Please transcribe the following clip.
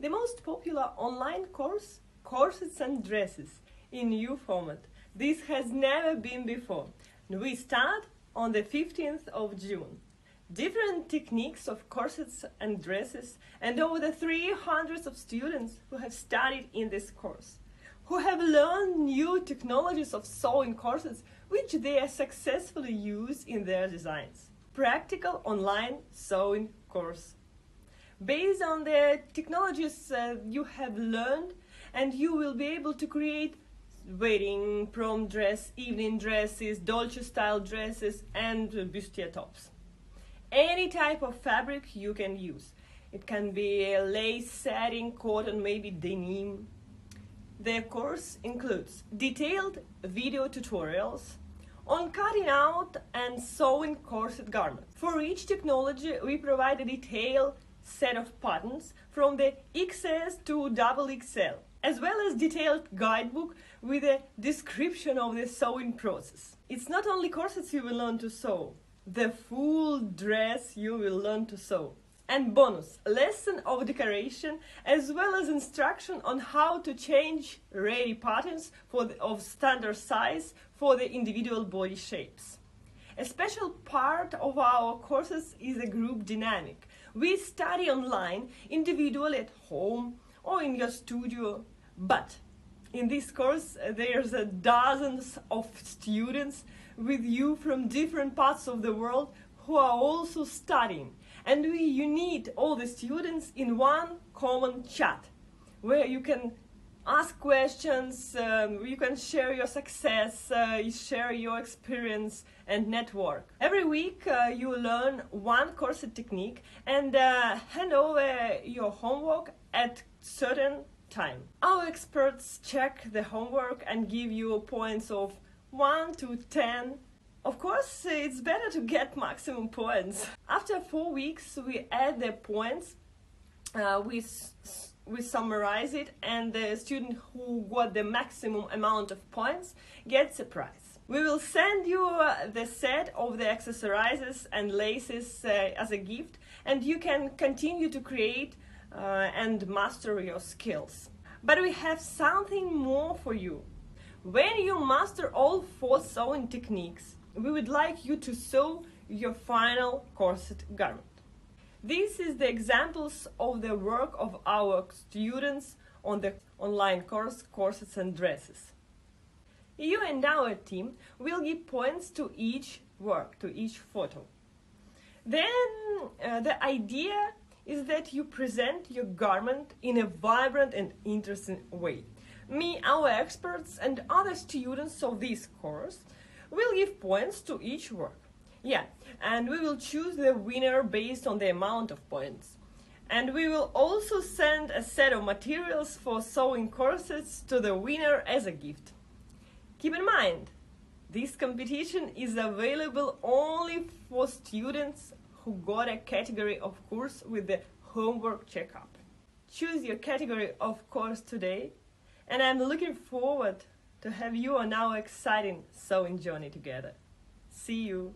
The most popular online course, Corsets and Dresses, in new format. This has never been before. We start on the 15th of June. Different techniques of corsets and dresses, and over the 300 of students who have studied in this course, who have learned new technologies of sewing corsets which they successfully use in their designs. Practical online sewing course. Based on the technologies uh, you have learned, and you will be able to create wedding, prom dress, evening dresses, dolce style dresses, and bustier tops. Any type of fabric you can use. It can be lace, satin, cotton, maybe denim. The course includes detailed video tutorials on cutting out and sewing corset garments. For each technology, we provide a detailed set of patterns from the XS to XXL as well as detailed guidebook with a description of the sewing process. It's not only corsets you will learn to sew, the full dress you will learn to sew. And bonus, lesson of decoration as well as instruction on how to change ready patterns for the, of standard size for the individual body shapes. A special part of our courses is a group dynamic. We study online, individually at home, or in your studio. But in this course, uh, there's uh, dozens of students with you from different parts of the world who are also studying. And we unite all the students in one common chat where you can ask questions, um, you can share your success, uh, share your experience and network. Every week uh, you learn one corset technique and uh, hand over your homework at certain time. Our experts check the homework and give you points of 1 to 10. Of course, it's better to get maximum points. After four weeks, we add the points, uh, we, we summarize it, and the student who got the maximum amount of points gets a prize. We will send you uh, the set of the accessorizes and laces uh, as a gift, and you can continue to create uh, and master your skills. But we have something more for you. When you master all four sewing techniques, we would like you to sew your final corset garment. This is the examples of the work of our students on the online course Corsets and Dresses. You and our team will give points to each work, to each photo. Then uh, the idea is that you present your garment in a vibrant and interesting way. Me, our experts, and other students of this course will give points to each work. Yeah, and we will choose the winner based on the amount of points. And we will also send a set of materials for sewing corsets to the winner as a gift. Keep in mind, this competition is available only for students who got a category of course with the homework checkup. Choose your category of course today, and I'm looking forward to have you on our exciting sewing journey together. See you!